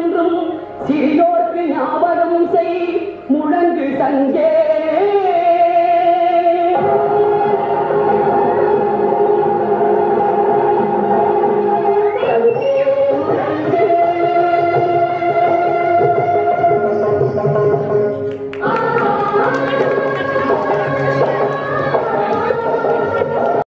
என்றும் சிறியோர்க்கு ஞாபகம் செய் முழங்கு சங்கே